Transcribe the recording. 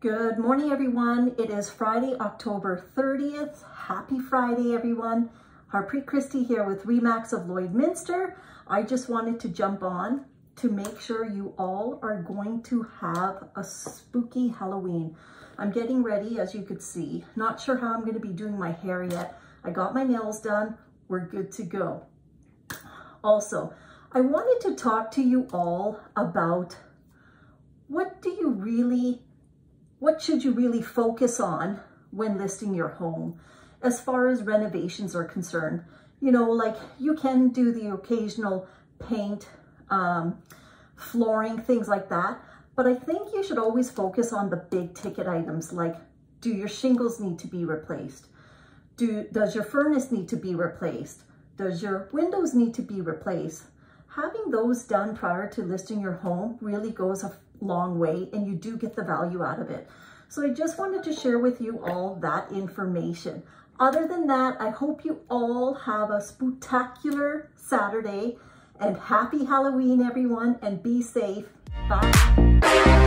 Good morning, everyone. It is Friday, October 30th. Happy Friday, everyone. Harpreet Christie here with Remax of Lloydminster. I just wanted to jump on to make sure you all are going to have a spooky Halloween. I'm getting ready, as you could see. Not sure how I'm going to be doing my hair yet. I got my nails done. We're good to go. Also, I wanted to talk to you all about what do you really, what should you really focus on when listing your home as far as renovations are concerned? You know, like you can do the occasional paint, um, flooring, things like that. But I think you should always focus on the big ticket items like do your shingles need to be replaced? Do, does your furnace need to be replaced? Does your windows need to be replaced? having those done prior to listing your home really goes a long way and you do get the value out of it. So I just wanted to share with you all that information. Other than that, I hope you all have a spectacular Saturday and happy Halloween, everyone, and be safe. Bye.